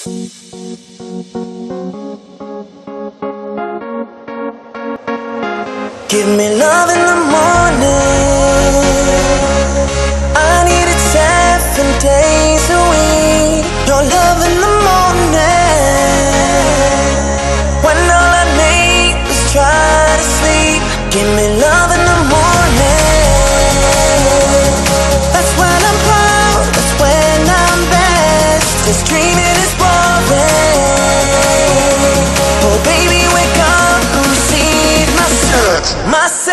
Give me love in the morning. I need it seven days a week. Your love in the morning. When all I need is try to sleep. Give me love in the morning. That's when I'm proud. That's when I'm best. Cause dreaming Mas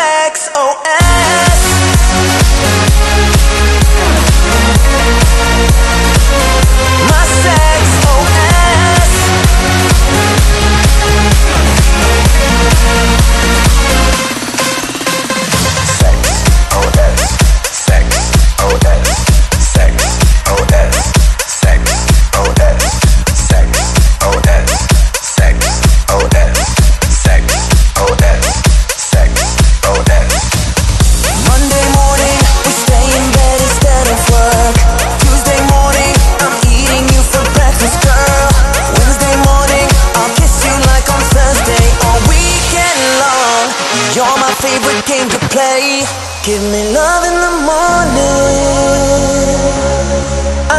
favorite game to play. Give me love in the morning.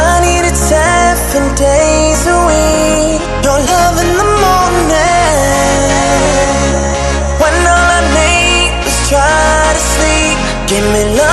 I need it seven days a week. Your love in the morning. When all I need is try to sleep. Give me love.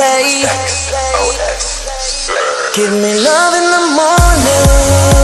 play. Oh, Give me love in the morning.